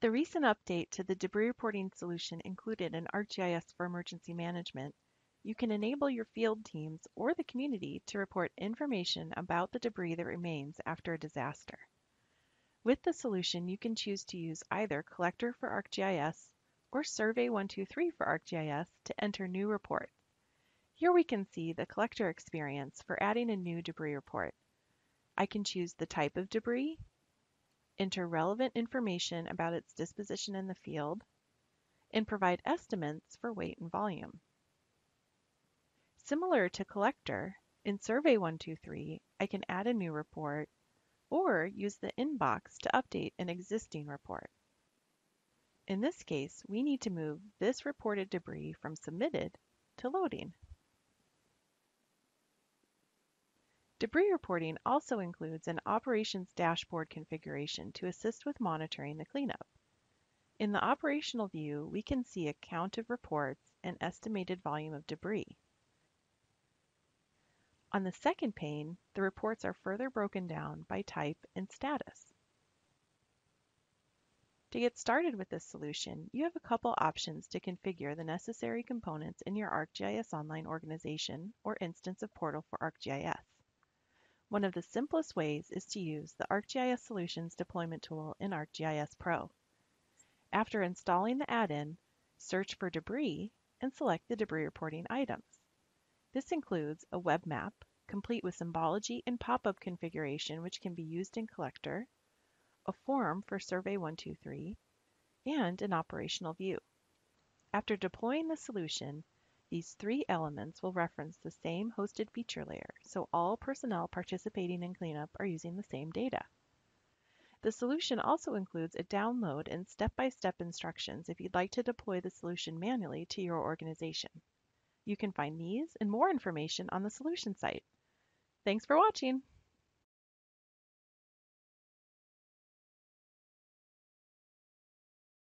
The recent update to the debris reporting solution included in ArcGIS for Emergency Management, you can enable your field teams or the community to report information about the debris that remains after a disaster. With the solution, you can choose to use either Collector for ArcGIS or Survey123 for ArcGIS to enter new reports. Here we can see the collector experience for adding a new debris report. I can choose the type of debris, enter relevant information about its disposition in the field, and provide estimates for weight and volume. Similar to Collector, in Survey 123, I can add a new report or use the inbox to update an existing report. In this case, we need to move this reported debris from submitted to loading. Debris reporting also includes an operations dashboard configuration to assist with monitoring the cleanup. In the operational view, we can see a count of reports and estimated volume of debris. On the second pane, the reports are further broken down by type and status. To get started with this solution, you have a couple options to configure the necessary components in your ArcGIS Online organization or instance of Portal for ArcGIS. One of the simplest ways is to use the ArcGIS Solutions deployment tool in ArcGIS Pro. After installing the add-in, search for debris and select the debris reporting items. This includes a web map, complete with symbology and pop-up configuration which can be used in Collector, a form for Survey 123, and an operational view. After deploying the solution, these three elements will reference the same hosted feature layer, so all personnel participating in cleanup are using the same data. The solution also includes a download and step-by-step -step instructions if you'd like to deploy the solution manually to your organization. You can find these and more information on the solution site. Thanks for watching!